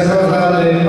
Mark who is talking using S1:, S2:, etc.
S1: Essa palavra é